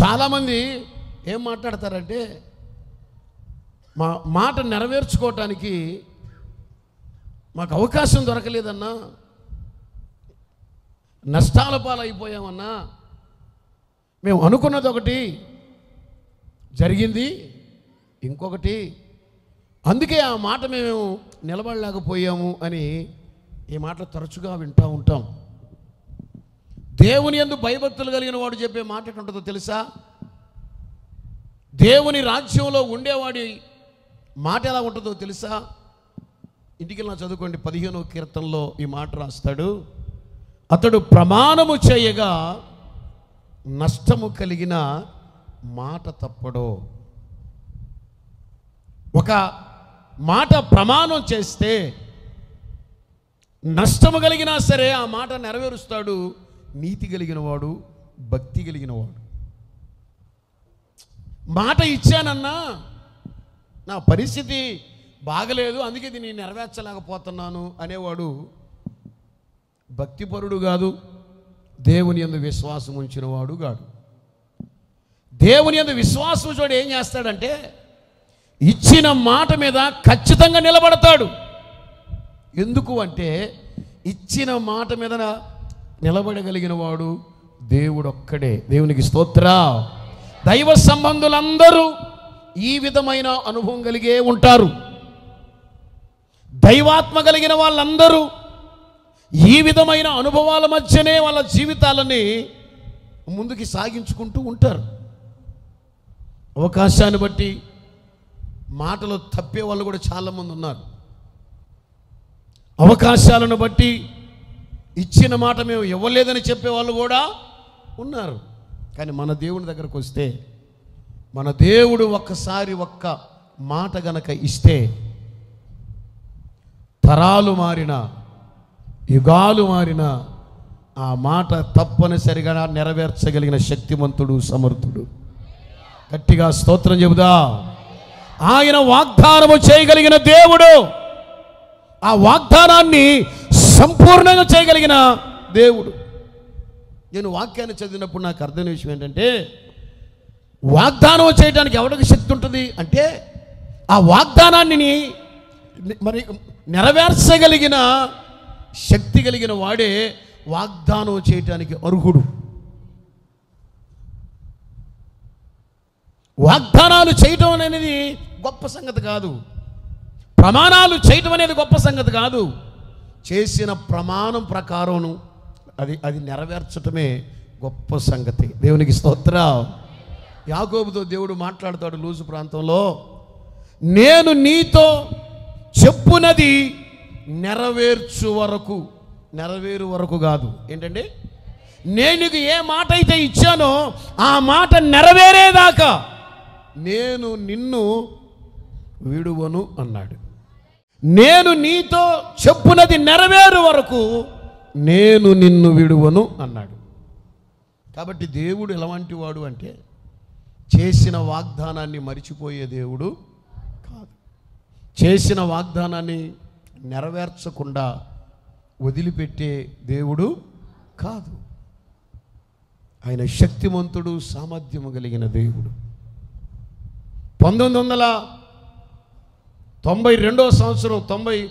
చాలామంది ఏం మాట్లాడతారంటే మా మాట నెరవేర్చుకోవటానికి మాకు అవకాశం దొరకలేదన్నా నష్టాల పాలైపోయామన్నా. మేము అనుకున్నది ఒకటి జరిగింది. ఇంకొకటి అందుకే ఆ మాట మేము నిలబడలేకపోయాము అని ఈ మాటలు తరచుగా వింటూ ఉంటాం. దేవుని యందు భయభక్తులు కలిగిన వాడు చెప్పే మాట ఎటుంటుందో తెలుసా? దేవుని రాజ్యంలో ఉండేవాడి మాట ఎలా ఉంటుందో తెలుసా? ఇంటికి నా చదువుకోండి పదిహేనో కీర్తనలో ఈ మాట రాస్తాడు. అతడు ప్రమాణము చేయగా నష్టము కలిగిన మాట తప్పడో. ఒక మాట ప్రమాణం చేస్తే నష్టము కలిగినా సరే ఆ మాట నెరవేరుస్తాడు. నీతి కలిగిన వాడు భక్తి కలిగిన వాడు మాట ఇచ్చానన్నా నా పరిస్థితి బాగలేదు అందుకే దీన్ని నెరవేర్చలేకపోతున్నాను అనేవాడు భక్తిపరుడు కాదు దేవుని యందు విశ్వాసం ఉంచిన వాడు కాదు దేవుని యందు విశ్వాసం చూడు ఏం చేస్తాడంటే ఇచ్చిన మాట మీద ఖచ్చితంగా నిలబడతాడు. ఎందుకు అంటే ఇచ్చిన మాట మీద నిలబడగలిగిన వాడు దేవుడు ఒక్కడే దేవునికి స్తోత్ర. దైవ సంబంధులందరూ ఈ విధమైన అనుభవం కలిగే ఉంటారు. దైవాత్మ కలిగిన వాళ్ళందరూ ఈ విధమైన అనుభవాల మధ్యనే వాళ్ళ జీవితాలని ముందుకి సాగించుకుంటూ ఉంటారు. అవకాశాన్ని బట్టి మాటలు తప్పే వాళ్ళు కూడా చాలామంది ఉన్నారు. అవకాశాలను బట్టి ఇచ్చిన మాట మేము ఇవ్వలేదని చెప్పే వాళ్ళు కూడా ఉన్నారు. కానీ మన దేవుని దగ్గరకు వస్తే మన దేవుడు ఒక్కసారి ఒక్క మాట గనక ఇస్తే తరాలు మారిన యుగాలు మారిన ఆ మాట తప్పనిసరిగా నెరవేర్చగలిగిన శక్తిమంతుడు సమర్థుడు. గట్టిగా స్తోత్రం చెబుదా? ఆయన వాగ్దానము చేయగలిగిన దేవుడు ఆ వాగ్దానాన్ని సంపూర్ణంగా చేయగలిగిన దేవుడు. నేను వాక్యాన్ని చదివినప్పుడు నాకు అర్థమైన విషయం ఏంటంటే వాగ్దానం చేయడానికి ఎవరికి శక్తి ఉంటుంది? అంటే ఆ వాగ్దానాన్ని మరి నెరవేర్చగలిగిన శక్తి కలిగిన వాడే వాగ్దానం చేయటానికి అర్హుడు. వాగ్దానాలు చేయటం అనేది గొప్ప సంగతి కాదు. ప్రమాణాలు చేయటం అనేది గొప్ప సంగతి కాదు. చేసిన ప్రమాణం ప్రకారం అది అది నెరవేర్చటమే గొప్ప సంగతి. దేవునికి స్తోత్ర. యాగోబుతో దేవుడు మాట్లాడతాడు లూజు ప్రాంతంలో. నేను నీతో చెప్పునది నెరవేర్చు వరకు నెరవేరు వరకు కాదు. ఏంటండి? నేను ఏ మాట అయితే ఇచ్చానో ఆ మాట నెరవేరేదాకా నేను నిన్ను విడువను అన్నాడు. నేను నీతో చెప్పునది నెరవేరు వరకు నేను నిన్ను విడువను అన్నాడు. కాబట్టి దేవుడు ఎలాంటి వాడు అంటే చేసిన వాగ్దానాన్ని మరిచిపోయే దేవుడు కాదు. చేసిన వాగ్దానాన్ని నెరవేర్చకుండా వదిలిపెట్టే దేవుడు కాదు. ఆయన శక్తిమంతుడు సామర్థ్యము కలిగిన దేవుడు. పంతొమ్మిది వందల తొంభై రెండవ సంవత్సరం తొంభై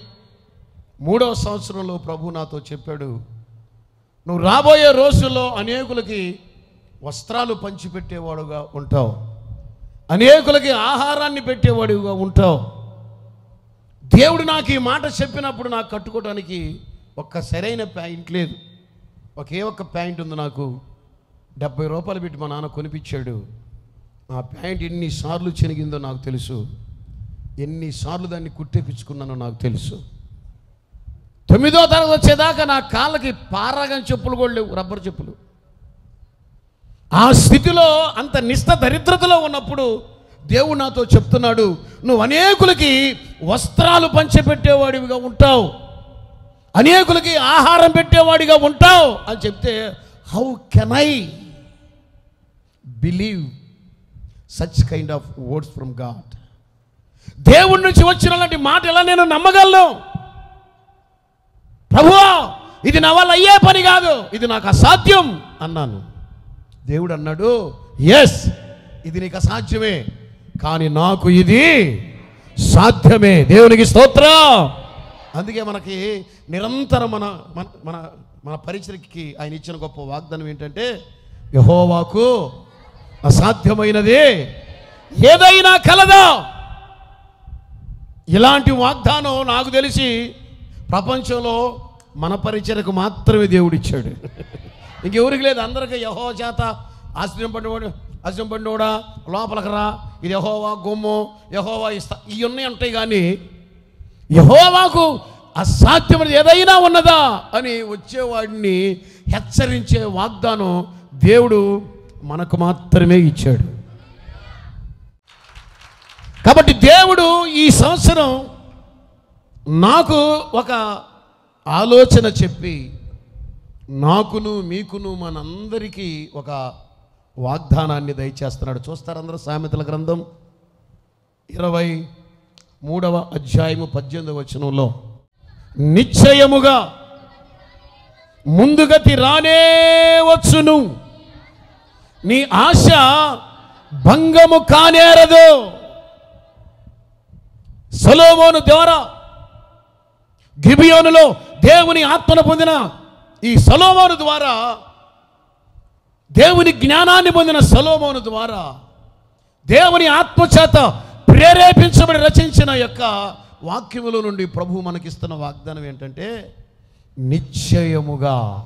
మూడవ సంవత్సరంలో ప్రభు నాతో చెప్పాడు నువ్వు రాబోయే రోజుల్లో అనేకులకి వస్త్రాలు పంచిపెట్టేవాడుగా ఉంటావు. అనేకులకి ఆహారాన్ని పెట్టేవాడిగా ఉంటావు. దేవుడు నాకు ఈ మాట చెప్పినప్పుడు నాకు కట్టుకోవడానికి ఒక్క సరైన ప్యాంట్ లేదు. ఒకే ఒక్క ప్యాంట్ ఉంది నాకు. డెబ్బై రూపాయలు పెట్టి మా నాన్న కొనిపించాడు. ఆ ప్యాంట్ ఎన్నిసార్లు చెనిగిందో నాకు తెలుసు. ఎన్నిసార్లు దాన్ని కుట్టేపించుకున్నానో నాకు తెలుసు. తొమ్మిదో తరగతి వచ్చేదాకా నా కాళ్ళకి పారాగని చెప్పులు కూడా లేవు రబ్బర్ చెప్పులు. ఆ స్థితిలో అంత నిష్ట దరిద్రతలో ఉన్నప్పుడు దేవుడు నాతో చెప్తున్నాడు నువ్వు అనేకులకి వస్త్రాలు పంచిపెట్టేవాడివిగా ఉంటావు. అనేకులకి ఆహారం పెట్టేవాడిగా ఉంటావు. అని చెప్తే how can I believe such kind of words from God? దేవుడి నుంచి వచ్చిన లాంటి మాట ఎలా నేను నమ్మగలను? ప్రభువా ఇది నా వల్ల అయ్యే పని కాదు ఇది నాకు అసాధ్యం అన్నాను. దేవుడు అన్నాడు ఎస్ ఇది నీకు అసాధ్యమే. కానీ నాకు ఇది సాధ్యమే. దేవునికి స్తోత్రం. అందుకే మనకి నిరంతరం మన మన మన పరిచయకి ఆయన ఇచ్చిన గొప్ప వాగ్దానం ఏంటంటే యహోవాకు అసాధ్యమైనది ఏదైనా కలదా. ఇలాంటి వాగ్దానం నాకు తెలిసి ప్రపంచంలో మన పరిచయకు మాత్రమే దేవుడిచ్చాడు. ఇంకెవరికి లేదు. అందరికీ యహో చేత ఆశ్చర్యం పడ్డవాడు అజంబండోడా పడినవాడా లోపలికి రా. ఇది యహోవా గుమ్ము యహోవా ఇస్తా ఇవి ఉన్నాయి ఉంటాయి కానీ యహోవాకు అసాధ్యమైనది ఏదైనా ఉన్నదా అని వచ్చేవాడిని హెచ్చరించే వాగ్దానం దేవుడు మనకు మాత్రమే ఇచ్చాడు. కాబట్టి దేవుడు ఈ సంవత్సరం నాకు ఒక ఆలోచన చెప్పి నాకును మీకును మనందరికీ ఒక వాగ్దానాన్ని దయచేస్తున్నాడు. చూస్తారు అందరూ సామెతల గ్రంథం. ఇరవై మూడవ అధ్యాయము పద్దెనిమిదవ వచనంలో నిశ్చయముగా ముందుగతి రానే వచ్చును. నీ ఆశ భంగము కానేరదు. సలోమోను ద్వారా గిబియోనులో దేవుని ఆత్మను పొందిన ఈ సలోమోను ద్వారా దేవుని జ్ఞానాన్ని పొందిన సలోమోను ద్వారా దేవుని ఆత్మచేత ప్రేరేపించబడి రచించిన యొక్క వాక్యముల నుండి ప్రభు మనకిస్తున్న వాగ్దానం ఏంటంటే నిశ్చయముగా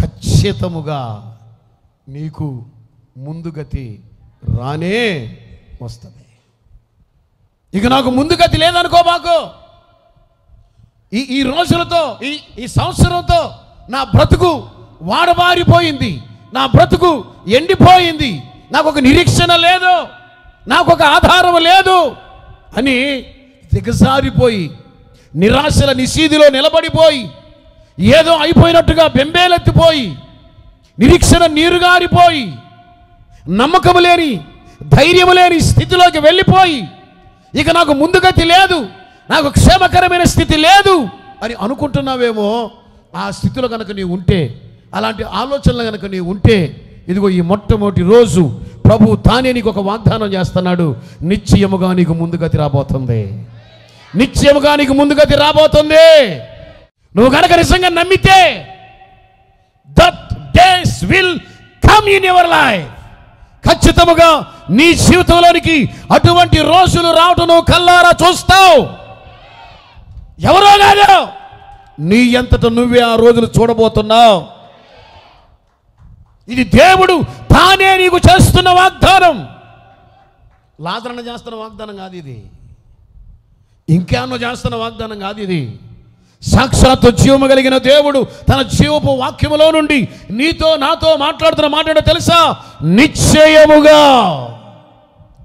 ఖచ్చితముగా నీకు ముందుగతి రానే వస్తుంది. ఇక నాకు ముందుగతి లేదనుకో మాకు. ఈ ఈ రోజులతో ఈ ఈ సంవత్సరంతో నా బ్రతుకు వాడబారిపోయింది. నా బ్రతుకు ఎండిపోయింది. నాకు ఒక నిరీక్షణ లేదు. నాకు ఒక ఆధారం లేదు అని దిగజారిపోయి నిరాశల నిశీధిలో నిలబడిపోయి ఏదో అయిపోయినట్టుగా బెంబేలెత్తిపోయి నిరీక్షణ నీరుగారిపోయి నమ్మకము లేని ధైర్యము లేని స్థితిలోకి వెళ్ళిపోయి ఇక నాకు ముందుగతి లేదు నాకు క్షేమకరమైన స్థితి లేదు అని అనుకుంటున్నావేమో ఆ స్థితిలో కనుక నీవు ఉంటే అలాంటి ఆలోచనలు కనుక నీవు ఉంటే ఇదిగో ఈ మొట్టమొదటి రోజు ప్రభు తానే నీకు ఒక వాగ్దానం చేస్తున్నాడు. నిశ్చయముగా నీకు ముందుగతి రాబోతుంది. నిశ్చయముగా నీకు ముందుగతి రాబోతుంది. నువ్వు కనుక నిజంగా నమ్మితే that days will come in your life ఖచ్చితముగా నీ జీవితంలోనికి అటువంటి రోజులు రావటం నువ్వు కల్లారా చూస్తావు. ఎవరో కాదు. నీ ఎంతట నువ్వే ఆ రోజులు చూడబోతున్నావు. ఇది దేవుడు తానే నీకు చేస్తున్న వాగ్దానం. లాదరణ చేస్తున్న వాగ్దానం కాదు ఇది. ఇంకేమో చేస్తున్న వాగ్దానం కాదు ఇది. సాక్షాత్తు జీవము కలిగిన దేవుడు తన జీవపు వాక్యములో నుండి నీతో నాతో మాట్లాడుతున్న మాట తెలుసా? నిశ్చయముగా.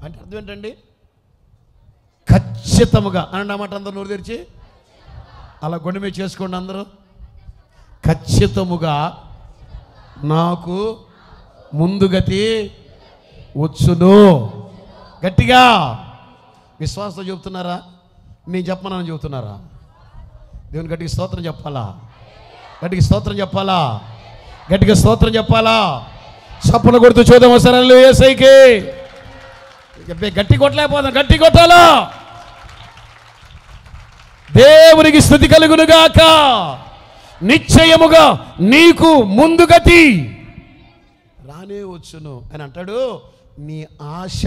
అంటే అర్థం ఏంటండి? ఖచ్చితముగా. అనండి మాట అందరూ నోరు తెరిచి. అలా గుండె మీద చేసుకోండి అందరూ. ఖచ్చితముగా నాకు ముందుగతి వచ్చును. గట్టిగా విశ్వాసంతో చెబుతున్నారా? నేను చెప్పనని చెబుతున్నారా? దేవుని గట్టికి స్తోత్రం చెప్పాలా? గట్టికి స్తోత్రం చెప్పాలా? గట్టిగా స్తోత్రం చెప్పాలా? చప్పున కొడుతూ చూద్దాం అవసరాలు ఏసైకి చెప్పే గట్టి కొట్టలేకపోతాం గట్టి కొట్టాలా? దేవునికి స్థుతి కలుగును గాక నిశ్చయముగా నీకు ముందుగతి. రానే వచ్చును. అని అంటాడు నీ ఆశ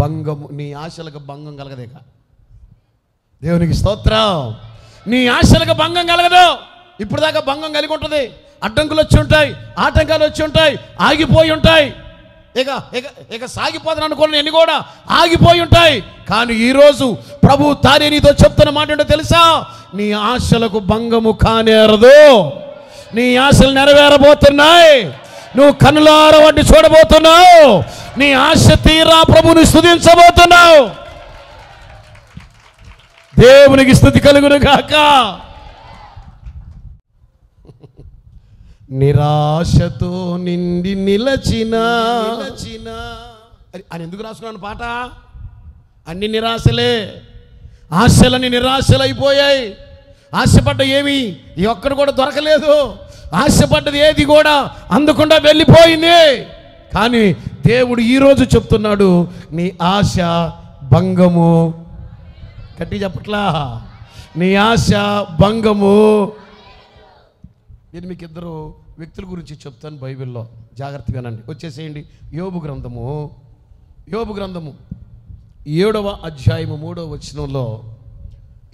భంగము నీ ఆశలకు భంగం కలగదేక. దేవునికి స్తోత్రం. నీ ఆశలకు భంగం కలగదు. ఇప్పుడు దాకా భంగం కలిగి ఉంటుంది. అడ్డంకులు వచ్చి ఉంటాయి ఆటంకాలు వచ్చి ఉంటాయి ఆగిపోయి ఉంటాయి. ఇక ఇక ఇక సాగిపోదని అనుకున్న ఎన్ని కూడా. ఆగిపోయి ఉంటాయి. కానీ ఈరోజు ప్రభు తానే నీతో చెప్తున్న మాట ఏంటో తెలుసా? నీ ఆశలకు భంగము కానేరదు. నీ ఆశలు నెరవేరబోతున్నాయి. నువ్వు కనులార వాటిని చూడబోతున్నావు. నీ ఆశ తీరా ప్రభుని స్థుతించబోతున్నావు దేవునికి స్థుతి కలుగును గాక. నిరాశతో నిండి నిలచిన. నిలచిన. అని ఎందుకు రాసుకున్నాను పాట? అన్ని నిరాశలే. ఆశలని నిరాశలైపోయాయి. ఆశపడ్డ ఏమి ఈ ఒక్కడు కూడా దొరకలేదు. ఆశపడ్డది ఏది కూడా అందకుండా వెళ్ళిపోయింది. కానీ దేవుడు ఈరోజు చెప్తున్నాడు నీ ఆశ భంగము. గట్టి చెప్పట్లా? నీ ఆశ భంగము నేను మీకు ఇద్దరు వ్యక్తుల గురించి చెప్తాను బైబిల్లో. జాగ్రత్త వినండి. వచ్చేసేయండి. యోబు గ్రంథము. యోబు గ్రంథము. ఏడవ అధ్యాయము మూడవ వచనంలో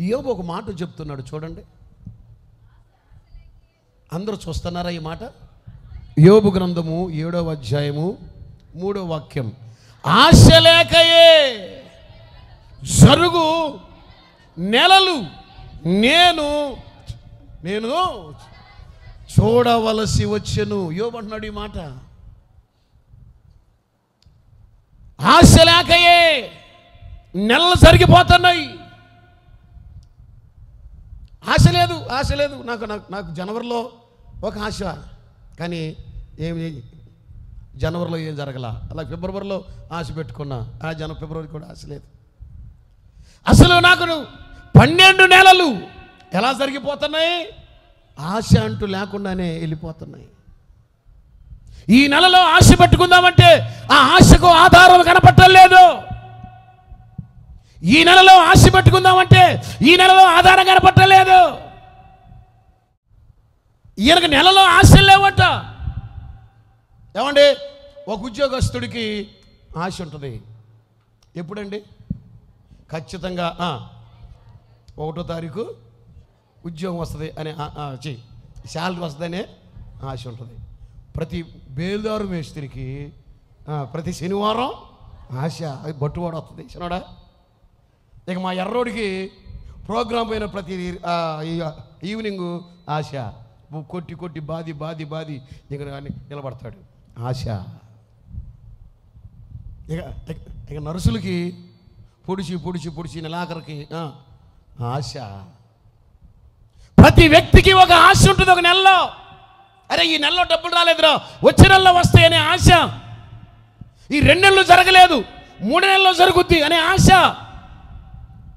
యోబు ఒక మాట చెప్తున్నాడు చూడండి. అందరూ చూస్తున్నారా ఈ మాట? యోబు గ్రంథము ఏడవ అధ్యాయము మూడవ వాక్యం. ఆశ లేకయే జరుగు నెలలు నేను నేను చూడవలసి వచ్చెను. యోబంటున్నాడు ఈ మాట? ఆశ లేకయే నెలలు సరిగిపోతున్నాయి. ఆశ లేదు ఆశ లేదు. నాకు నాకు నాకు జనవరిలో ఒక ఆశ. కానీ ఏమి జనవరిలో ఏం జరగల? అలా ఫిబ్రవరిలో ఆశ పెట్టుకున్నా. ఆ జన ఫిబ్రవరి కూడా ఆశ లేదు. అసలు నాకు పన్నెండు నెలలు ఎలా జరిగిపోతున్నాయి ఆశ అంటూ లేకుండానే వెళ్ళిపోతున్నాయి. ఈ నెలలో ఆశ పెట్టుకుందామంటే ఆ ఆశకు ఆధారం కనపట్టలేదు ఈ నెలలో ఆశ పెట్టుకుందామంటే ఈ నెలలో ఆధారం కనపట్టలేదు ఈయనకు నెలలో ఆశలు లేవట. ఏమండి? ఒక ఉద్యోగస్తుడికి ఆశ ఉంటుంది. ఎప్పుడండి? ఖచ్చితంగా ఒకటో తారీఖు ఉద్యోగం వస్తుంది అనే శాలరీ వస్తుందనే ఆశ ఉంటుంది. ప్రతి బేల్దారు మేస్త్రికి ప్రతి శనివారం ఆశ అది బట్టువాడు వస్తుంది. చిన్నవాడా ఇక మా ఎర్రోడికి ప్రోగ్రాం పోయిన ప్రతి ఈవినింగ్ ఆశ. కొట్టి కొట్టి బాది బాది బాది ఇక నిలబడతాడు. ఆశ. ఇక ఇక- నర్సులకి పొడిచి పొడిచి పొడిచి నెలాఖరికి ఆశ. ప్రతి వ్యక్తికి ఒక ఆశ ఉంటుంది ఒక నెలలో. అరే ఈ నెలలో డబ్బులు రాలేదురా. వచ్చే నెలలో వస్తాయనే ఆశ. ఈ రెండు నెలలు జరగలేదు. మూడు నెలల్లో జరుగుద్ది అనే ఆశ.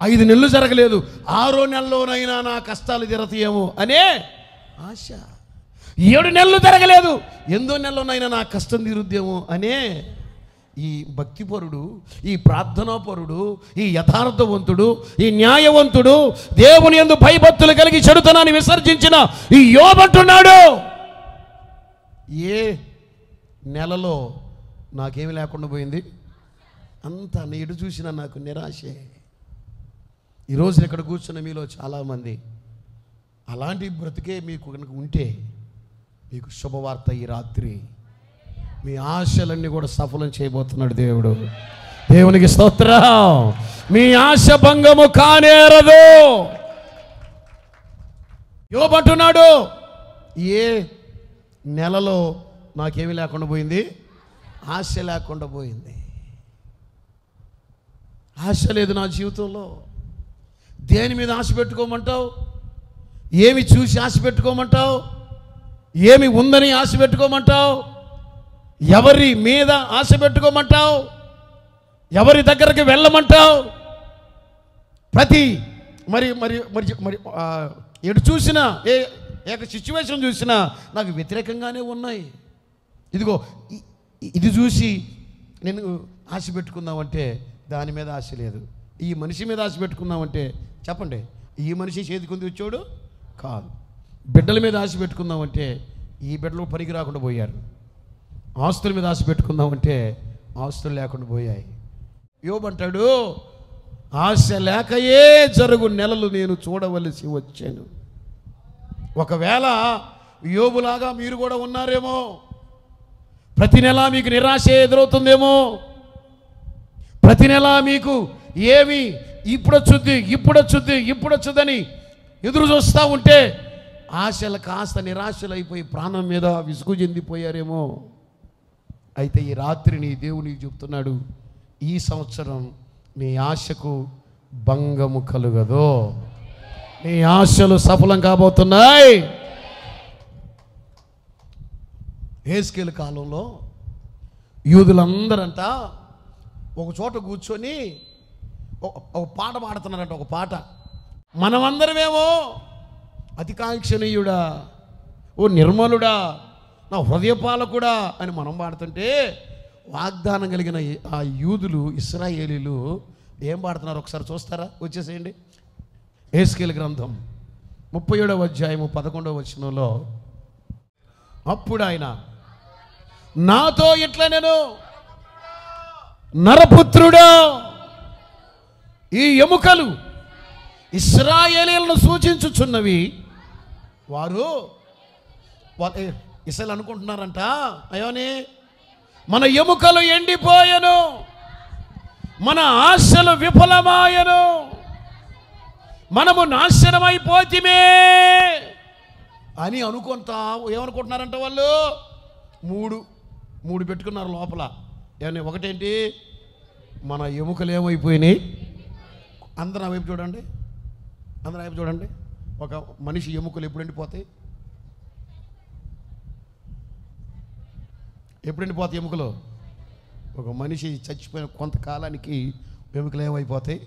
ఐదు నెలలు జరగలేదు. ఆరో నెలలోనైనా నా కష్టాలు తీరతీయేమో అనే ఆశ. ఏడు నెలలు జరగలేదు. ఎనిమిదో నెలలోనైనా నా కష్టం తీరుద్దేమో అనే ఈ భక్తిపరుడు ఈ ప్రార్థనాపరుడు ఈ యథార్థవంతుడు ఈ న్యాయవంతుడు దేవుని ఎందు భయభక్తులు కలిగి చెడుతనాన్ని విసర్జించిన ఈ యోబంటున్నాడు ఏ నెలలో నాకేమి లేకుండా పోయింది? అంతా నేడు చూసినా నాకు నిరాశే. ఈరోజు ఇక్కడ కూర్చున్న మీలో చాలామంది అలాంటి బ్రతికే మీకు కనుక ఉంటే మీకు శుభవార్త ఈ రాత్రి. మీ ఆశలన్నీ కూడా సఫలం చేయబోతున్నాడు దేవుడు. దేవునికి స్తోత్రం. మీ ఆశ భంగము కానేరదు. యోబంటున్నాడు ఏ నెలలో నాకేమి లేకుండా పోయింది? ఆశ లేకుండా పోయింది. ఆశ లేదు నా జీవితంలో. దేని మీద ఆశ పెట్టుకోమంటావు? ఏమి చూసి ఆశ పెట్టుకోమంటావు? ఏమి ఉందని ఆశ పెట్టుకోమంటావు? ఎవరి మీద ఆశ పెట్టుకోమంటావు? ఎవరి దగ్గరికి వెళ్ళమంటావు? ప్రతి మరి మరి మరి మరి ఎటు చూసినా ఏ ఏ సిచ్యువేషన్ చూసినా నాకు వ్యతిరేకంగానే ఉన్నాయి. ఇదిగో ఇది చూసి నేను ఆశ పెట్టుకుందామంటే దాని మీద ఆశ లేదు. ఈ మనిషి మీద ఆశ పెట్టుకుందామంటే చెప్పండి ఈ మనిషి చేతికుంది వచ్చాడు కాదు. బిడ్డల మీద ఆశ పెట్టుకుందామంటే ఈ బిడ్డలు పనికి రాకుండా పోయారు. ఆస్తుల మీద ఆశ పెట్టుకుందామంటే ఆస్తులు లేకుండా పోయాయి. యోబంటాడు ఆశ లేకయే జరుగు నెలలు నేను చూడవలసి వచ్చాను. ఒకవేళ యోబులాగా మీరు కూడా ఉన్నారేమో ప్రతి నెల మీకు నిరాశ ఎదురవుతుందేమో ప్రతి నెల మీకు ఏమి ఇప్పుడొచ్చుద్ది ఇప్పుడొచ్చుద్ది ఇప్పుడొచ్చుదని ఎదురు చూస్తూ ఉంటే ఆశలు కాస్త నిరాశలు అయిపోయి ప్రాణం మీద విసుగు చెందిపోయారేమో. అయితే ఈ రాత్రి నీ దేవుని చెప్తున్నాడు ఈ సంవత్సరం నీ ఆశకు భంగము కలుగదు. నీ ఆశలు సఫలం కాబోతున్నాయి. హేస్కేల్ కాలంలో యూదులందరంట ఒక చోట కూర్చొని ఒక- ఒక పాట పాడుతున్నారంట ఒక పాట. మనమందరమేమో అతికాంక్షణీయుడా ఓ నిర్మలుడా నా హృదయపాల కూడా అని మనం పాడుతుంటే వాగ్దానం కలిగిన ఆ యూదులు ఇస్రాయేలీలు ఏం పాడుతున్నారు? ఒకసారి చూస్తారా? వచ్చేసేయండి. ఏస్కేల్ గ్రంథం ముప్పై ఏడవ అధ్యాయము పదకొండవ వచనంలో అప్పుడు ఆయన నాతో ఇట్లా నేను నరపుత్రుడా? ఈ ఎముకలు ఇస్రాయేలీలను సూచించుచున్నవి. వారు ఇసలు అనుకుంటున్నారంట? అయోని మన ఎముకలు ఎండిపోయను మన ఆశలు విఫలమాయను మనము నాశనమైపోతిమే అని అనుకుంటా. ఏమనుకుంటున్నారంట వాళ్ళు? మూడు మూడు పెట్టుకున్నారు లోపల. ఏమన్నా ఒకటేంటి? మన ఎముకలు ఏమైపోయినాయి? అందరు నా వైపు చూడండి. అందరు వైపు చూడండి. ఒక మనిషి ఎముకలు ఎప్పుడు ఎండిపోతాయి? ఎప్పుడు ఎండిపోతాయి ఎముకలు? ఒక మనిషి చచ్చిపోయిన కొంతకాలానికి ఎముకలు ఏమైపోతాయి?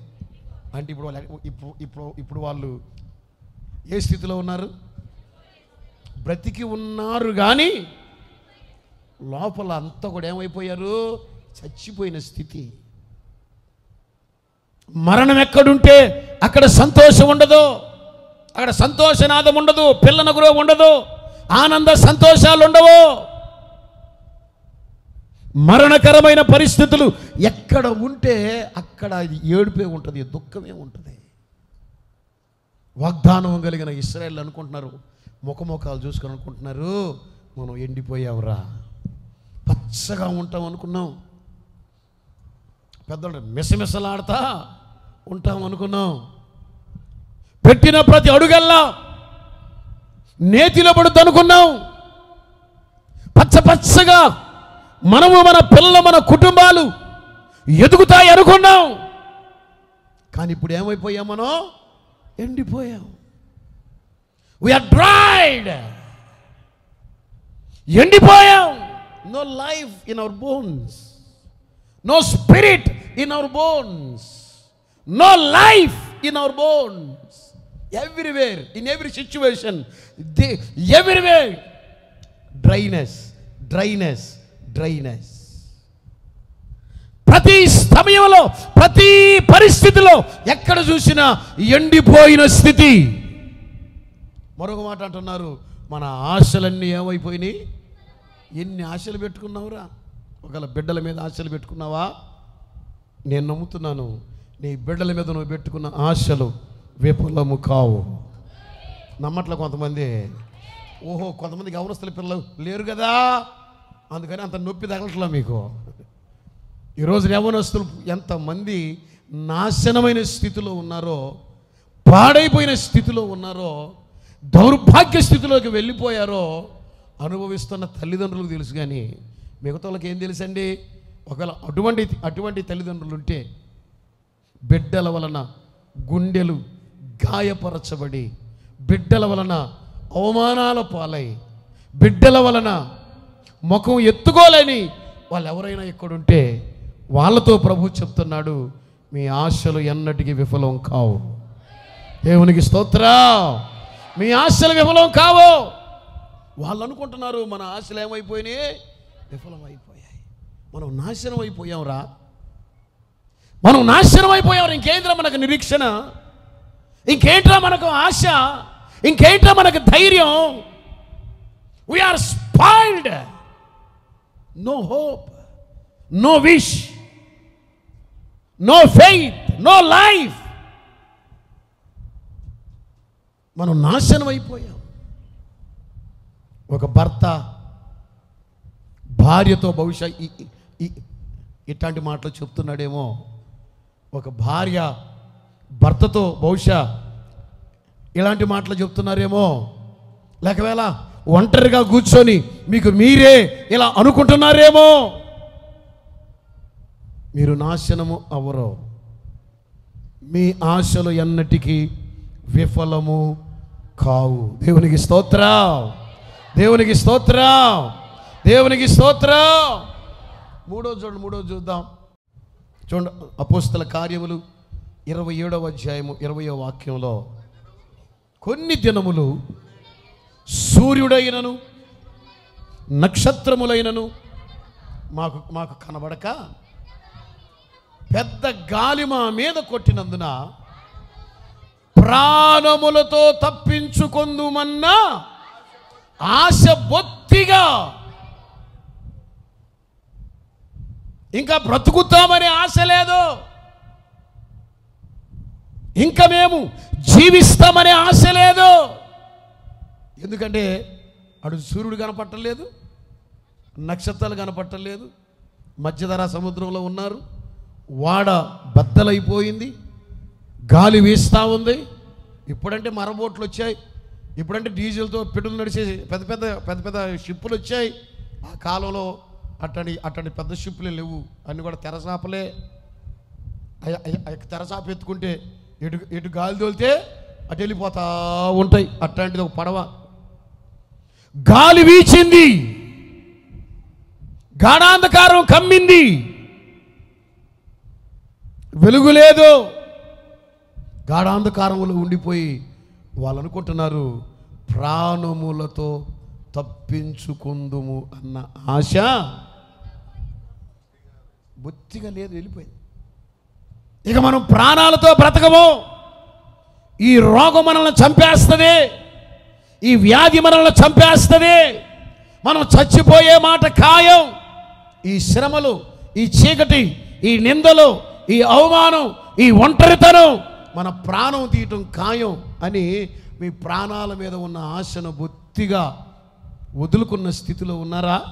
అంటే ఇప్పుడు వాళ్ళు ఇప్పుడు ఇప్పుడు ఇప్పుడు వాళ్ళు ఏ స్థితిలో ఉన్నారు? బ్రతికి ఉన్నారు కానీ లోపల అంతా కూడా ఏమైపోయారు? చచ్చిపోయిన స్థితి. మరణం ఎక్కడుంటే అక్కడ సంతోషం ఉండదు. అక్కడ సంతోషనాదం ఉండదు. పిల్లన గురువు ఉండదు. ఆనంద సంతోషాలు ఉండవు మరణకరమైన పరిస్థితులు ఎక్కడ ఉంటే అక్కడ ఏడుపే ఉంటుంది దుఃఖమే ఉంటుంది. వాగ్దానం కలిగిన ఇస్రాయల్ అనుకుంటున్నారు ముఖముఖాలు చూసుకొని అనుకుంటున్నారు మనం ఎండిపోయావురా. పచ్చగా ఉంటాం అనుకున్నాం. పెద్దలు మిసమిసలాడతా ఉంటాం అనుకున్నాం. పెట్టిన ప్రతి అడుగల్లా నేతిలో పడుతుంది అనుకున్నాం పచ్చ పచ్చగా మనము మన పిల్లలు మన కుటుంబాలు ఎదుగుతాయి అనుకున్నాం. కానీ ఇప్పుడు ఏమైపోయాం మనం? ఎండిపోయాం. We are dried ఎండిపోయాం. No life in our bones no spirit in our bones no life in our bones everywhere in every situation everywhere dryness dryness dryness. ప్రతి సమయంలో ప్రతి పరిస్థితిలో ఎక్కడ చూసినా ఎండిపోయిన స్థితి. మరొక మాట అంటున్నారు మన ఆశలన్నీ ఏమైపోయినాయి? ఎన్ని ఆశలు పెట్టుకున్నావురా? ఒకవేళ బిడ్డల మీద ఆశలు పెట్టుకున్నావా? నేను నమ్ముతున్నాను నీ బిడ్డల మీద నువ్వు పెట్టుకున్న ఆశలు విఫలము కావు. నమ్మట్ల కొంతమంది. ఓహో కొంతమంది గౌరవస్తుల పిల్లలు లేరు కదా? అందుకని అంత నొప్పి తగలట్లా మీకు. ఈరోజు యవనస్తులు ఎంతమంది నాశనమైన స్థితిలో ఉన్నారో పాడైపోయిన స్థితిలో ఉన్నారో దౌర్భాగ్య స్థితిలోకి వెళ్ళిపోయారో అనుభవిస్తున్న తల్లిదండ్రులకు తెలుసు కానీ మిగతా వాళ్ళకి ఏం తెలుసండి? ఒకవేళ అటువంటి అటువంటి తల్లిదండ్రులు ఉంటే బిడ్డల వలన గుండెలు గాయపరచబడి బిడ్డల వలన అవమానాల పాలై బిడ్డల వలన ముఖం ఎత్తుకోలేని వాళ్ళు ఎవరైనా ఇక్కడుంటే వాళ్ళతో ప్రభు చెప్తున్నాడు మీ ఆశలు ఎన్నటికీ విఫలం కావు. దేవునికి స్తోత్ర మీ ఆశలు విఫలం కావు. వాళ్ళు అనుకుంటున్నారు మన ఆశలు ఏమైపోయినాయి? విఫలం అయిపోయాయి మనం నాశనం అయిపోయాంరా. మనం నాశనం అయిపోయాం ఇంకేంద్రా మనకు నిరీక్షణ? ఇంకేంట్రా మనకు ఆశ? ఇంకేంట్రా మనకు ధైర్యం? We are spoiled no hope no wish no faith no life మనం నాశనం అయిపోయాం. ఒక భర్త భార్యతో బహుశా ఈ- ఇట్లాంటి మాటలు చెప్తున్నాడేమో. ఒక భార్య భర్తతో బహుశా ఇలాంటి మాటలు చెప్తున్నారేమో. లేకవేళ ఒంటరిగా కూర్చొని మీకు మీరే ఇలా అనుకుంటున్నారేమో? మీరు నాశనము అవ్వరు. మీ ఆశలు ఎన్నటికీ విఫలము కావు. దేవునికి స్తోత్రం. దేవునికి స్తోత్రం. దేవునికి స్తోత్రం. మూడో చూడండి మూడో చూద్దాం. చూడండి అపోస్తల కార్యములు ఇరవై ఏడవ అధ్యాయము ఇరవయో వాక్యంలో కొన్ని దినములు సూర్యుడైనను నక్షత్రములైనను మాకు మాకు కనబడక పెద్ద గాలి మా మీద కొట్టినందున ప్రాణములతో తప్పించుకొందుమన్నా ఆశ బొత్తిగా ఇంకా బ్రతుకుతామనే ఆశ లేదు. ఇంకా మేము జీవిస్తామనే ఆశ లేదు. ఎందుకంటే అటు సూర్యుడు కనపట్టలేదు నక్షత్రాలు కనపట్టలేదు మధ్యధరా సముద్రంలో ఉన్నారు వాడ బద్దలైపోయింది గాలి వీస్తూ ఉంది. ఇప్పుడంటే మరబోట్లు వచ్చాయి ఇప్పుడంటే డీజిల్తో పెట్రోల్ నడిచే పెద్ద పెద్ద పెద్ద పెద్ద షిప్పులు వచ్చాయి. ఆ కాలంలో అట్టని అట్లాంటి పెద్ద షిప్పులే లేవు అన్నీ కూడా తెరసాపలే. తెరసాప ఎత్తుకుంటే ఎటు ఎటు గాలి తోలితే అటు వెళ్ళిపోతూ ఉంటాయి. అట్లాంటిది ఒక పడవ. గాలి వీచింది. గాఢాంధకారం కమ్మింది. వెలుగు లేదు. గాఢాంధకారంలో ఉండిపోయి వాళ్ళు అనుకుంటున్నారు ప్రాణములతో తప్పించుకుందుము అన్న ఆశ బొత్తిగా లేదు వెళ్ళిపోయింది. ఇక మనం ప్రాణాలతో బ్రతకము. ఈ రోగం మనల్ని చంపేస్తుంది. ఈ వ్యాధి మనల్ని చంపేస్తుంది. మనం చచ్చిపోయే మాట ఖాయం. ఈ శ్రమలు ఈ చీకటి ఈ నిందలు ఈ అవమానం ఈ ఒంటరితనం మన ప్రాణం తీయటం ఖాయం అని మీ ప్రాణాల మీద ఉన్న ఆశను బొత్తిగా వదులుకున్న స్థితిలో ఉన్నారా?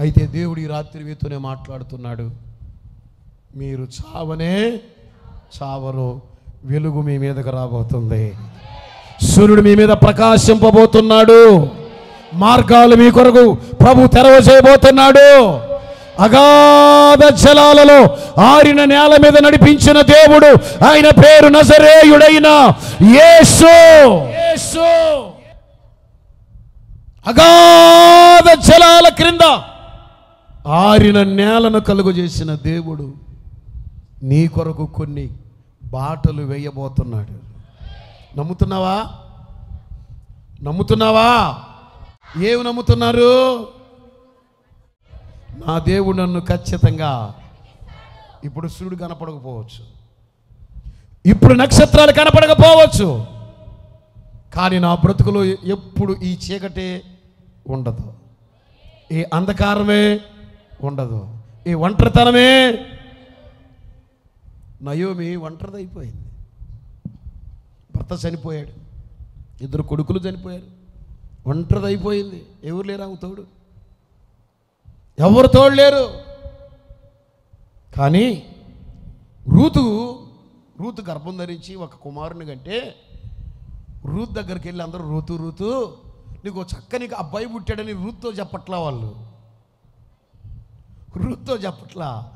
అయితే దేవుడు ఈ రాత్రి మీతోనే మాట్లాడుతున్నాడు. మీరు చావనే చావరు. వెలుగు మీ మీదకు రాబోతుంది. సూర్యుడు మీ మీద ప్రకాశింపబోతున్నాడు. మార్గాలు మీ కొరకు ప్రభు తెరవ చేయబోతున్నాడు. అగాధ జలాలలో ఆరిన నేల మీద నడిపించిన దేవుడు ఆయన పేరు నజరేయుడైన యేసు. అగాధ జలాల క్రింద ఆరిన నేలను కలుగు చేసిన దేవుడు నీ కొరకు కొన్ని బాటలు వేయబోతున్నాడు. నమ్ముతున్నావా? నమ్ముతున్నావా? ఏమి నమ్ముతున్నారు? నా దేవుడు నన్ను ఖచ్చితంగా ఇప్పుడు సూర్యుడు కనపడకపోవచ్చు. ఇప్పుడు నక్షత్రాలు కనపడకపోవచ్చు. కానీ నా బ్రతుకులో ఎప్పుడు ఈ చీకటే ఉండదు. ఈ అంధకారమే ఉండదు. ఈ ఒంటరితనమే నయోమి ఒంటరిదైపోయింది. భర్త చనిపోయాడు. ఇద్దరు కొడుకులు చనిపోయారు. ఒంటరిది అయిపోయింది. ఎవరు లేరు ఆమె తోడు. ఎవరు తోడు లేరు. కానీ రూతు రూతు గర్భం ధరించి ఒక కుమారుని కంటే రూత్ దగ్గరికి వెళ్ళి అందరూ రూతు రూతు నీకు ఓ చక్కని అబ్బాయి పుట్టాడని రూత్తో చెప్పట్లా వాళ్ళు. రూత్తో చెప్పట్లా.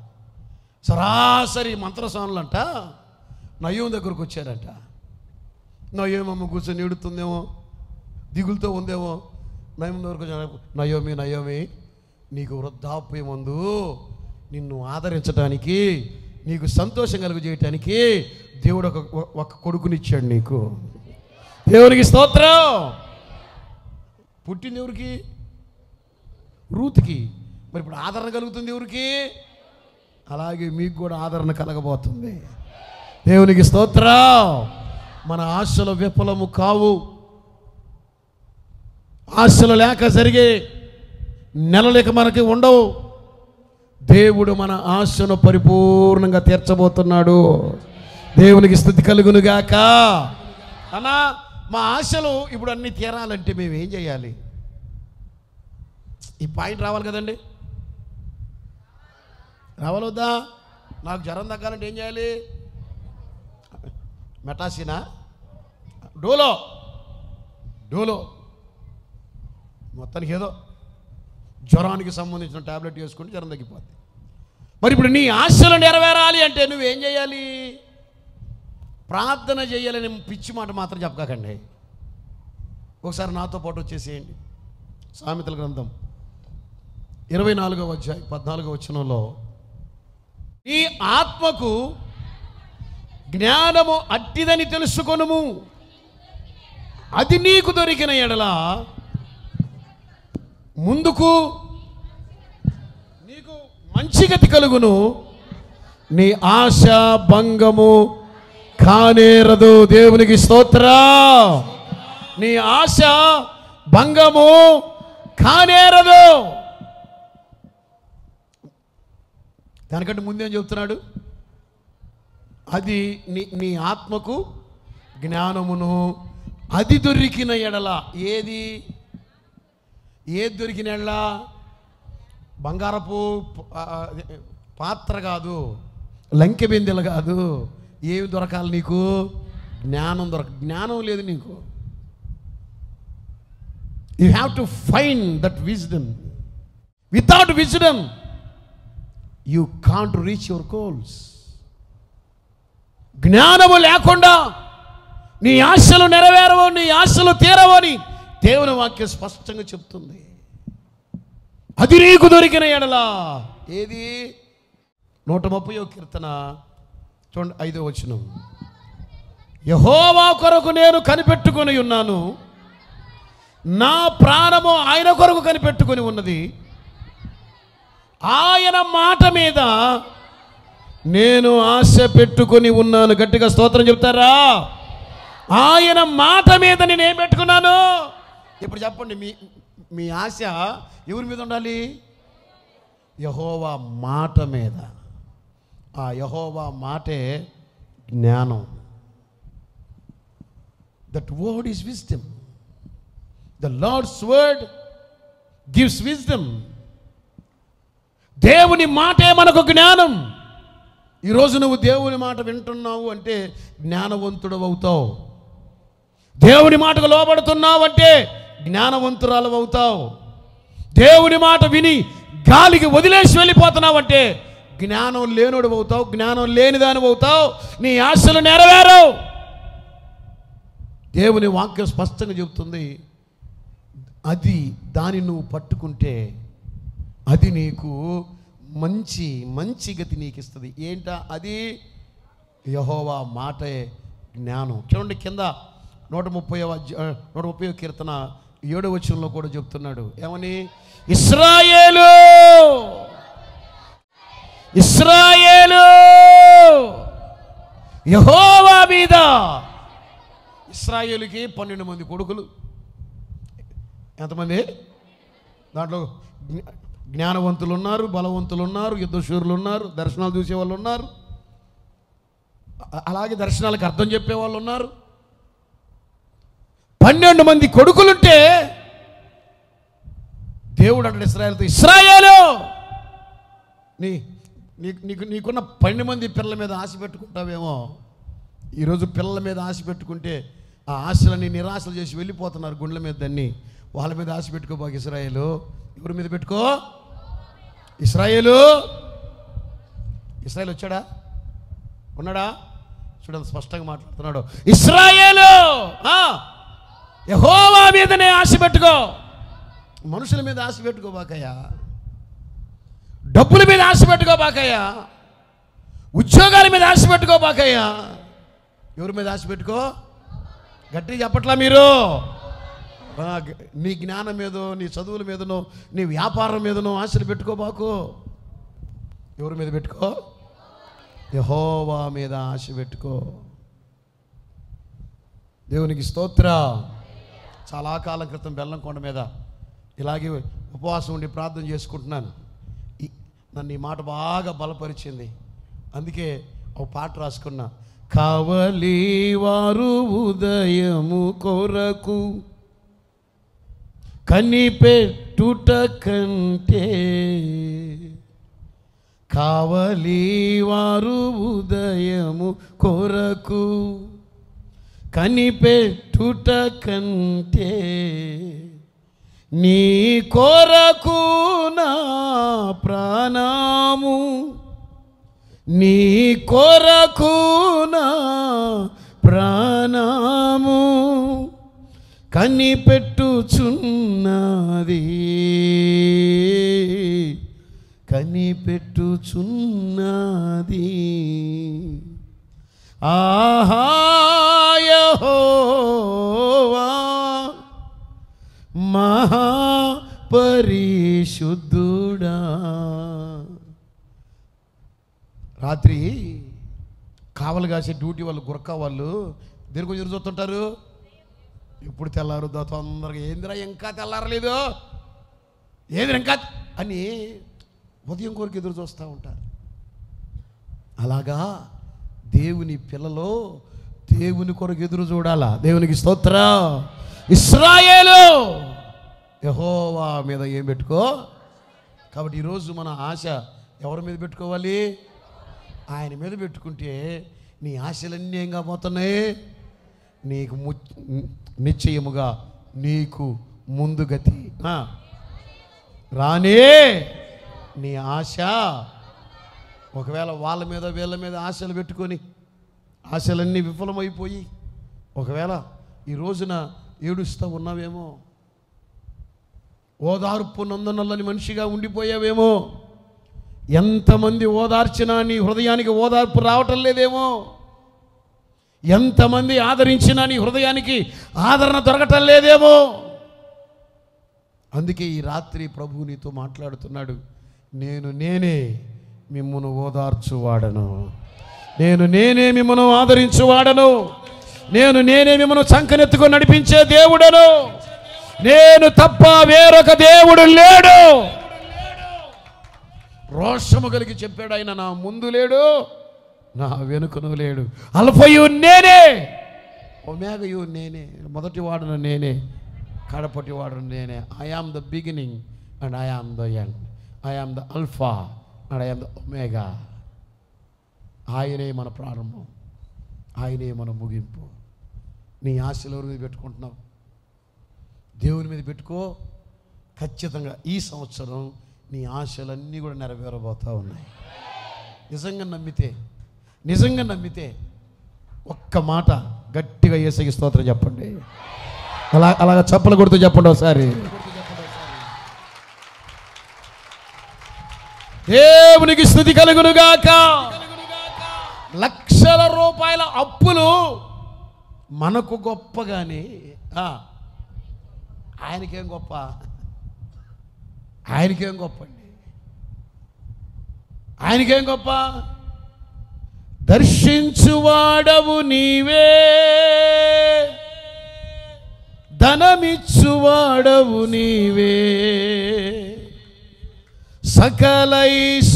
సరాసరి మంత్రస్వాములంట నయం దగ్గరకు వచ్చారంట. నయోమమ్మ కూర్చొని ఏడుతుందేమో? దిగులతో ఉందేమో? నయమంది వరకు నయోమి నయోమి నీకు వృద్ధాప్యం ముందు నిన్ను ఆదరించడానికి నీకు సంతోషం కలుగు చేయటానికి దేవుడు ఒక ఒక కొడుకునిచ్చాడు నీకు. దేవునికి స్తోత్రం. పుట్టింది ఎవరికి? రూత్కి. మరి ఇప్పుడు ఆదరణ కలుగుతుంది ఎవరికి? అలాగే మీకు కూడా ఆదరణ కలగబోతుంది. దేవునికి స్తోత్రం. మన ఆశలు విఫలము కావు. ఆశలు లేక జరిగే నెలలిక మనకి ఉండవు. దేవుడు మన ఆశను పరిపూర్ణంగా తీర్చబోతున్నాడు. దేవునికి స్థుతి కలుగునుగాక అన్నా మా ఆశలు ఇప్పుడు అన్ని తీరాలంటే మేము ఏం చేయాలి? ఈ పాయింట్ రావాలి కదండి. రావాలొద్దా? నాకు జ్వరం తగ్గాలంటే ఏం చేయాలి? మెటాసినా? డోలో. డోలో. మొత్తానికి ఏదో జ్వరానికి సంబంధించిన టాబ్లెట్ వేసుకుంటే జ్వరం తగ్గిపోద్ది. మరి ఇప్పుడు నీ ఆశలు నెరవేరాలి అంటే నువ్వేం చేయాలి? ప్రార్థన చేయాలని పిచ్చి మాట మాత్రం చెప్పకండి. ఒకసారి నాతో పాటు వచ్చేసేయండి. సామెతల గ్రంథం ఇరవై నాలుగో అధ్యాయం పద్నాలుగో వచ్చనంలో ఈ ఆత్మకు జ్ఞానము అట్టిదని తెలుసుకొనుము. అది నీకు దొరికిన ఎడల ముందుకు నీకు మంచి గతి కలుగును. నీ ఆశ భంగము కానేరదు దేవునికి స్తోత్రా. నీ ఆశ భంగము కానేరదు దానికంటే ముందేం చెప్తున్నాడు? అది నీ నీ ఆత్మకు జ్ఞానమును అది దొరికిన ఎడల. ఏది? ఏది దొరికిన ఎడల? బంగారపు పాత్ర కాదు. లంకె బిందెలు కాదు. ఏమి దొరకాలి నీకు? జ్ఞానం దొరక జ్ఞానం లేదు నీకు. You have to find that wisdom without wisdom you can't reach your goals జ్ఞానము లేకుండా నీ ఆశలు నెరవేరవు నీ ఆశలు తీరవని దేవుని వాక్యం స్పష్టంగా చెప్తుంది. అది నీకు దొరికిన ఎడలా. ఏది? నూట ముప్పై కీర్తన. చూడండి ఐదో వచనం. యహోవా కొరకు నేను కనిపెట్టుకొని ఉన్నాను. నా ప్రాణము ఆయన కొరకు కనిపెట్టుకొని ఉన్నది. ఆయన మాట మీద నేను ఆశ పెట్టుకొని ఉన్నాను. గట్టిగా స్తోత్రం చెప్తారా? ఆయన మాట మీద నేను ఏం పెట్టుకున్నాను? ఇప్పుడు చెప్పండి మీ మీ ఆశ ఎవరి మీద ఉండాలి? యహోవా మాట మీద. ఆ యహోవా మాటే జ్ఞానం. That word is wisdom the lord's word gives wisdom దేవుని మాటే మనకు జ్ఞానం. ఈరోజు నువ్వు దేవుని మాట వింటున్నావు అంటే జ్ఞానవంతుడు అవుతావు దేవుని మాటకు లోబడుతున్నావు అంటే జ్ఞానవంతురాలు అవుతావు దేవుని మాట విని గాలికి వదిలేసి వెళ్ళిపోతున్నావు అంటే జ్ఞానం లేనుడు అవుతావు జ్ఞానం లేనిదాని అవుతావు నీ ఆశలు నెరవేరవు. దేవుని వాక్యం స్పష్టంగా చెబుతుంది అది దాన్ని నువ్వు పట్టుకుంటే అది నీకు మంచి మంచి గతి నీకు ఇస్తుంది ఏంటా? అది యహోవా మాటే జ్ఞానం. చూడండి కింద నూట ముప్పై నూట ముప్పై కీర్తన ఏడో వచనంలో కూడా చెప్తున్నాడు. ఏమని? ఇస్రాయేలు! ఇస్రాయేలు! యహోవా మీద! ఇస్రాయేలుకి పన్నెండు మంది కొడుకులు. ఎంతమంది? దాంట్లో జ్ఞానవంతులు ఉన్నారు బలవంతులు ఉన్నారు యుద్ధశూరులు ఉన్నారు దర్శనాలు చూసే వాళ్ళు ఉన్నారు అలాగే దర్శనాలకు అర్థం చెప్పే వాళ్ళు ఉన్నారు పన్నెండు మంది కొడుకులుంటే దేవుడు అంటాడు ఇస్రాయల్తో ఇస్రాయేలు నీ నీకు నీకు నీకున్న పన్నెండు మంది పిల్లల మీద ఆశ పెట్టుకుంటావేమో. ఈరోజు పిల్లల మీద ఆశ పెట్టుకుంటే ఆ ఆశలని నిరాశలు చేసి వెళ్ళిపోతున్నారు గుండెల మీద దాన్ని. వాళ్ళ మీద ఆశ పెట్టుకోబాకు ఇస్రాయేలు. ఎవరి మీద పెట్టుకో? ఇస్రాయేలు ఇస్రాయేల్ వచ్చాడా? ఉన్నాడా? చూడండి స్పష్టంగా మాట్లాడుతున్నాడు. ఇస్రాయేలు! యహోవా మీదనే ఆశ పెట్టుకో. మనుషుల మీద ఆశ పెట్టుకోబాకయ్యా డబ్బుల మీద ఆశ పెట్టుకోబాకయ్యా ఉద్యోగాల మీద ఆశ పెట్టుకోబాకయ్యా ఎవరి మీద ఆశ పెట్టుకో? గట్టిగా చెప్పట్లా మీరు? నీ జ్ఞానం మీదో నీ చదువుల మీదనో నీ వ్యాపారం మీదనో ఆశలు పెట్టుకోబాకు ఎవరి మీద పెట్టుకో? యహోవా మీద ఆశ పెట్టుకో. దేవునికి స్తోత్ర. చాలా కాలం క్రితం బెల్లంకొండ మీద ఇలాగే ఉపవాసం ఉండి ప్రార్థన చేసుకుంటున్నాను. నన్ను ఈ మాట బాగా బలపరిచింది. అందుకే ఒక పాట రాసుకున్నా. కావలి వారు ఉదయము కొరకు కనిపెట్టుట కంటే కావలి వారు ఉదయము కొరకు కనిపెట్టుట కంటే నీ కొరకు నా ప్రాణము. నీ కొరకు నా ప్రాణము. కనిపెట్టుచున్నది. కనిపెట్టుచున్నది. ఆహాయహోవా మహాపరిశుద్ధుడా. రాత్రి కావలు కాసే డ్యూటీ వాళ్ళు గురక్క వాళ్ళు దీనికి ఎదురు చూస్తుంటారు. ఇప్పుడు తెల్లారుద్దా తొందరగా ఏందిరా ఇంకా తెల్లారలేదు? ఏది ఇంకా? అని ఉదయం కొరకు ఎదురు చూస్తూ ఉంటారు. అలాగా దేవుని పిల్లలో దేవుని కొరకు ఎదురు చూడాలా? దేవునికి స్తోత్ర. ఇస్రాయేలు యహోవా మీద ఏం పెట్టుకో? కాబట్టి ఈరోజు మన ఆశ ఎవరి మీద పెట్టుకోవాలి? ఆయన మీద పెట్టుకుంటే నీ ఆశలన్నీ ఏం కాబోతున్నాయి? నీకు ము- నిశ్చయముగా నీకు ముందు గతి. రానే. నీ ఆశ. ఒకవేళ వాళ్ళ మీద వీళ్ళ మీద ఆశలు పెట్టుకొని ఆశలన్నీ విఫలమైపోయి ఒకవేళ ఈ రోజున ఏడుస్తూ ఉన్నావేమో? ఓదార్పు నందనల్లని మనిషిగా ఉండిపోయావేమో? ఎంతమంది ఓదార్చినా నీ హృదయానికి ఓదార్పు రావటం లేదేమో? ఎంతమంది ఆదరించినా నీ హృదయానికి ఆదరణ దొరకటం లేదేమో. అందుకే ఈ రాత్రి ప్రభు నీతో మాట్లాడుతున్నాడు. నేను నేనే మిమ్మను ఓదార్చువాడను. నేను నేనే మిమ్మను ఆదరించువాడను. నేను నేనే మిమ్మను చంకనెత్తుకొని నడిపించే దేవుడను. నేను తప్ప వేరొక దేవుడు లేడు. రోషము కలిగి చెప్పాడు ఆయన నా ముందు లేడు. నా వెనుకను లేడు. అల్ఫయు నేనే. ఒమేగయు నేనే. మొదటి వాడును నేనే. కడపటి వాడును నేనే. I am the beginning and I am the end I am the alpha and I am the omega ఆయనే మన ప్రారంభం. ఆయనే మన ముగింపు. నీ ఆశలు ఎవరి మీద పెట్టుకుంటున్నావు? దేవుని మీద పెట్టుకో. ఖచ్చితంగా ఈ సంవత్సరం నీ ఆశలన్నీ కూడా నెరవేరబోతూ ఉన్నాయి. నిజంగా నమ్మితే నిజంగా నమ్మితే ఒక్క మాట గట్టిగా ఏసగి స్తోత్రం చెప్పండి. అలా అలాగ చప్పలు కొడుతూ చెప్పండి ఒకసారి. దేవునికి స్థుతి కలుగునుగాక. లక్షల రూపాయల అప్పులు మనకు గొప్ప కానీ ఆయనకేం గొప్ప? ఆయనకేం గొప్ప అండి ఆయనకేం గొప్ప? దర్శించువాడవు నీవే. ధనమిచ్చువాడవు నీవే. సకలైశ్వర్యములకును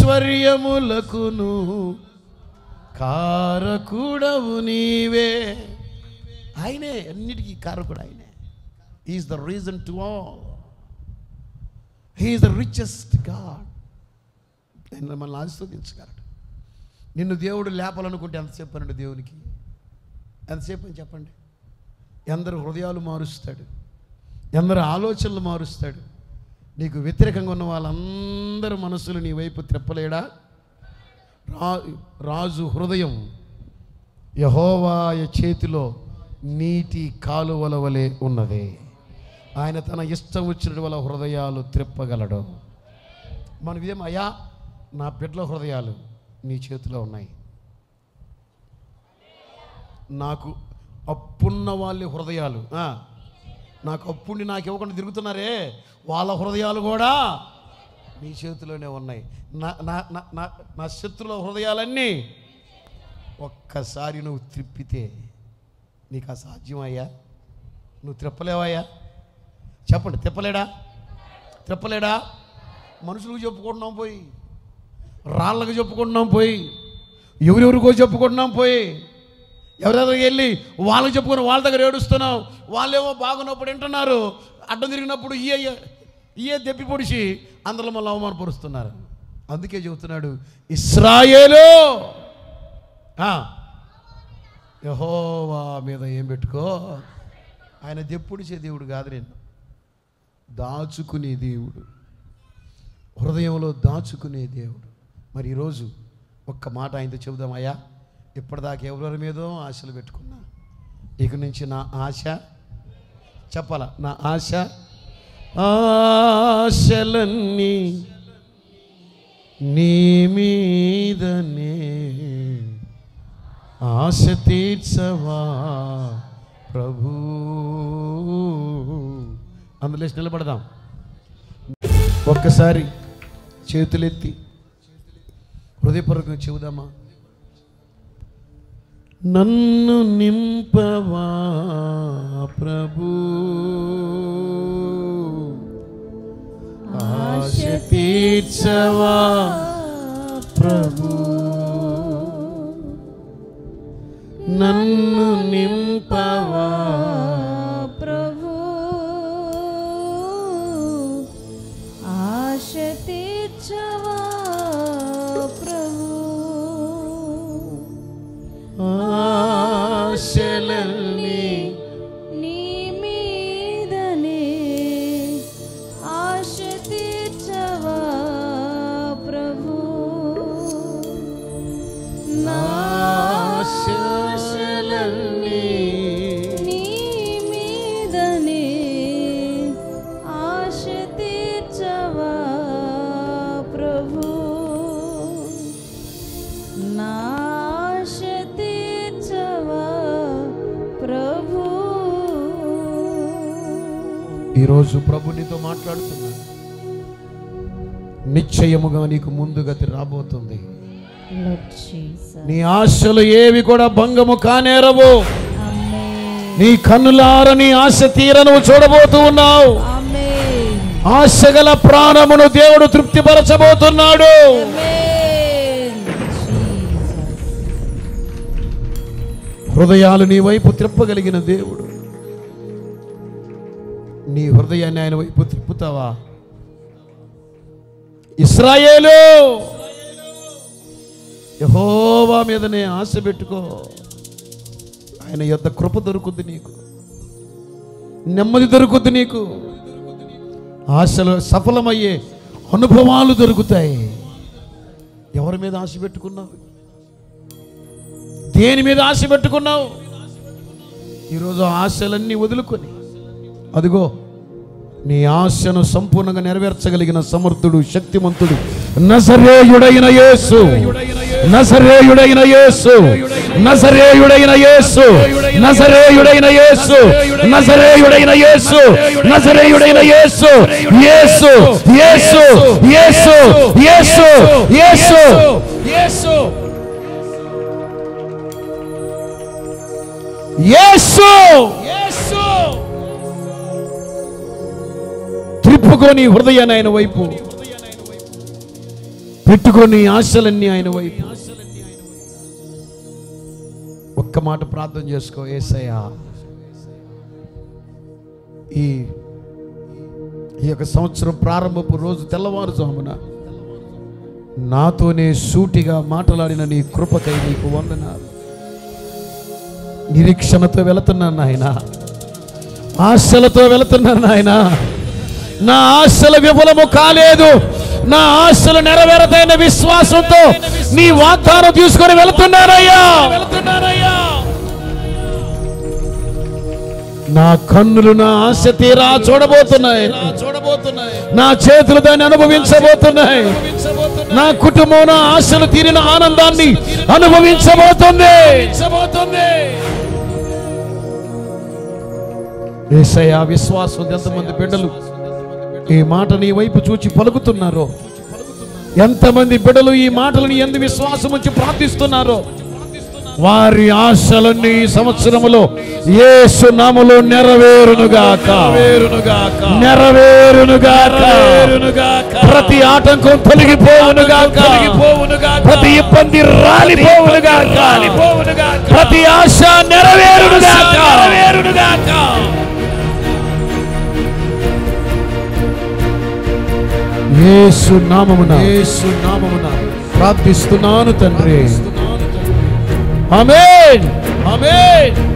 కారకుడవు నీవే. ఆయనే అన్నిటికీ కారకుడు ఆయనే. Is the reason to all he is the richest God ఆయన మనల్ని ఆశీర్వదించగలడు. నిన్ను దేవుడు లేపాలనుకుంటే ఎంతసేపు అనండి దేవునికి? ఎంతసేపు అని చెప్పండి? ఎందరు హృదయాలు మారుస్తాడు. ఎందరు ఆలోచనలు మారుస్తాడు. నీకు వ్యతిరేకంగా ఉన్న వాళ్ళందరి మనసులు నీ వైపు త్రిప్పలేడా? రా రాజు హృదయం యహోవాయ చేతిలో నీటి కాలువల వలె ఉన్నది. ఆయన తన ఇష్టం వచ్చిన వాళ్ళ హృదయాలు త్రిప్పగలడు. మనకేం అయ్యా నా బిడ్డల హృదయాలు. నీ చేతిలో ఉన్నాయి. నాకు అప్పున్న వాళ్ళ హృదయాలు. నాకు అప్పుండి నాకు ఇవ్వకుండా తిరుగుతున్నారే. వాళ్ళ హృదయాలు కూడా నీ చేతిలోనే ఉన్నాయి. నా నా నా- నా నా శత్రుల హృదయాలన్నీ ఒక్కసారి నువ్వు త్రిప్పితే నీకు అసాధ్యమయ్యా నువ్వు త్రిప్పలేవయ్యా? చెప్పండి తిప్పలేడా తిప్పలేడా మనుషులకు చెప్పుకుంటున్నాం పోయి. రాళ్ళకు చెప్పుకుంటున్నాం పోయి ఎవరెవరికో చెప్పుకుంటున్నాం పోయి ఎవరెవరికి వెళ్ళి వాళ్ళకి చెప్పుకొని వాళ్ళ దగ్గర ఏడుస్తున్నాం వాళ్ళేమో బాగున్నప్పుడు వింటున్నారు అడ్డం తిరిగినప్పుడు ఈ ఇయే దెప్పి పొడిచి అందరిలో మళ్ళీ అవమానపరుస్తున్నారు. అందుకే చెబుతున్నాడు ఇస్రాయేలు! యహోవా మీద ఏం పెట్టుకో. ఆయన దెప్పుడిచే దేవుడు కాదు నేను దాచుకునే దేవుడు. హృదయంలో దాచుకునే దేవుడు. మరి ఈరోజు ఒక్క మాట ఆయనతో చెబుదామయ్యా ఇప్పటిదాకా ఎవరెవరి మీదో ఆశలు పెట్టుకున్నా. ఇక నుంచి నా ఆశ చెప్పాల? నా ఆశ ఆశలన్నీ నీ మీదనే. ఆశ తీర్చవా ప్రభు? అందులో నిలబడదాం. ఒక్కసారి చేతులెత్తి హృదయపూర్వకంగా చెబుదామా? నన్ను నింపవా ప్రభు. ఆశ తీర్చవా ప్రభు. నన్ను నింపవా ఈరోజు ప్రభు నీతో మాట్లాడుతున్నాను నిశ్చయముగా నీకు ముందుగతి రాబోతుంది. నీ ఆశలు ఏవి కూడా భంగము కానేరవు. నీ కన్నులార నీ ఆశ తీర నువ్వు చూడబోతూ ఉన్నావు. ఆశ గల ప్రాణమును దేవుడు తృప్తిపరచబోతున్నాడు. హృదయాలు నీ వైపు త్రిప్పగలిగిన దేవుడు నీ హృదయాన్ని ఆయన వైపు తిప్పుతావా ఇస్రాయేలు! యహోవా మీదనే ఆశ పెట్టుకో. ఆయన యొద్ద కృప దొరుకుద్ది నీకు. నెమ్మది దొరుకుద్ది నీకు. ఆశలు సఫలమయ్యే అనుభవాలు దొరుకుతాయి. ఎవరి మీద ఆశ పెట్టుకున్నావు? దేని మీద ఆశ పెట్టుకున్నావు? ఈరోజు ఆశలన్నీ వదులుకొని అదిగో నీ ఆశను సంపూర్ణంగా నెరవేర్చగలిగిన సమర్థుడు శక్తిమంతుడు నజరేయుడైన యేసు నజరేయుడైన యేసు నజరేయుడైన యేసు నజరేయుడైన యేసు నజరేయుడైన యేసు నజరేయుడైన యేసు యేసు యేసు యేసు యేసు యేసు యేసు యేసు యేసు త్రిప్పుకొని హృదయాన్ని ఆయన వైపు. పెట్టుకొని ఆశలన్నీ ఆయన వైపు. ఒక్క మాట ప్రార్థన చేసుకో ఏసయ్యా. ఈ ఈ యొక్క సంవత్సరం ప్రారంభపు రోజు తెల్లవారుజామున నాతోనే సూటిగా మాట్లాడిన నీ కృపకై నీకు వందనాలు. నిరీక్షణతో వెళుతున్నాను నాయన. ఆశలతో వెళుతున్నాను నాయన. నా ఆశల విఫలము కాలేదు. నా ఆశలు నెరవేరదైన విశ్వాసంతో నీ వాగ్దానం తీసుకొని వెళుతున్నారయ్యా నా కన్నులు నా ఆశ తీరా చూడబోతున్నాయి. చూడబోతున్నాయి నా చేతులు దాన్ని అనుభవించబోతున్నాయి. నా కుటుంబం నా ఆశలు తీరిన ఆనందాన్ని అనుభవించబోతుంది. విశ్వాసం ఎంతమంది బిడ్డలు ఈ మాట నీ వైపు చూచి పలుకుతున్నారో? ఎంతమంది బిడ్డలు ఈ మాటలను ఎందు విశ్వాసం ఉంచి ప్రార్థిస్తున్నారో? వారి ఆశలన్నీ ఈ సంవత్సరములో యేసు నామములో నెరవేరునుగాక. నెరవేరునుగాక. ప్రతి ఆటంకం తొలగిపోవునుగాక. ప్రతి ఇబ్బంది రాలిపోవునుగాక. ప్రతి ఆశ నెరవేరునుగాక. యేసు నామమున యేసు నామమున ప్రార్థిస్తున్నాను తండ్రి. ఆమేన్. ఆమేన్.